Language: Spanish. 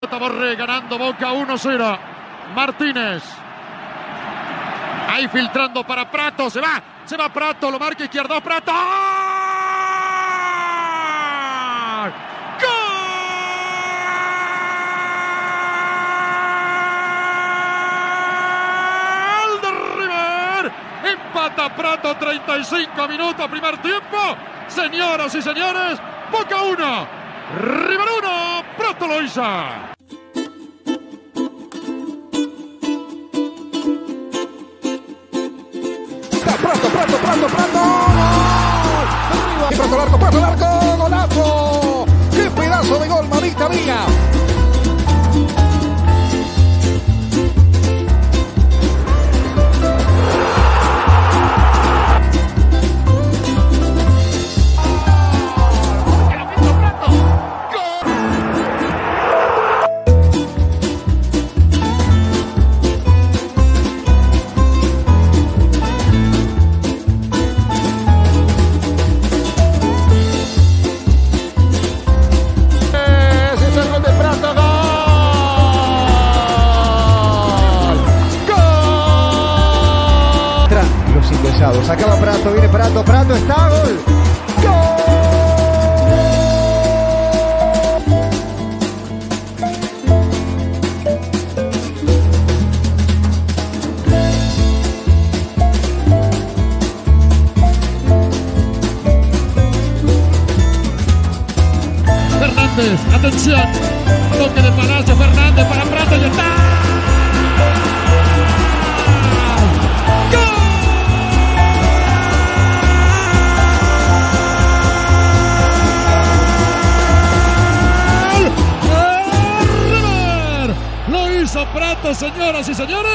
Borré ganando Boca 1-0. Martínez. Ahí filtrando para Prato. Se va. Se va Prato. Lo marca izquierdo. Prato. ¡Gol! de River. Empata Prato 35 minutos. Primer tiempo. Señoras y señores. Boca 1. River 1. Prato lo hizo. Prato, Prato, Prato, Prato. ¡Gol! Prato al arco, Prato al arco, golazo. ¡Qué pedazo de gol, mamita mía! Los ingresados. Acaba Prato, viene Prato, Prato está, gol. Atención. Toque de Hizo Prato, señoras y señores.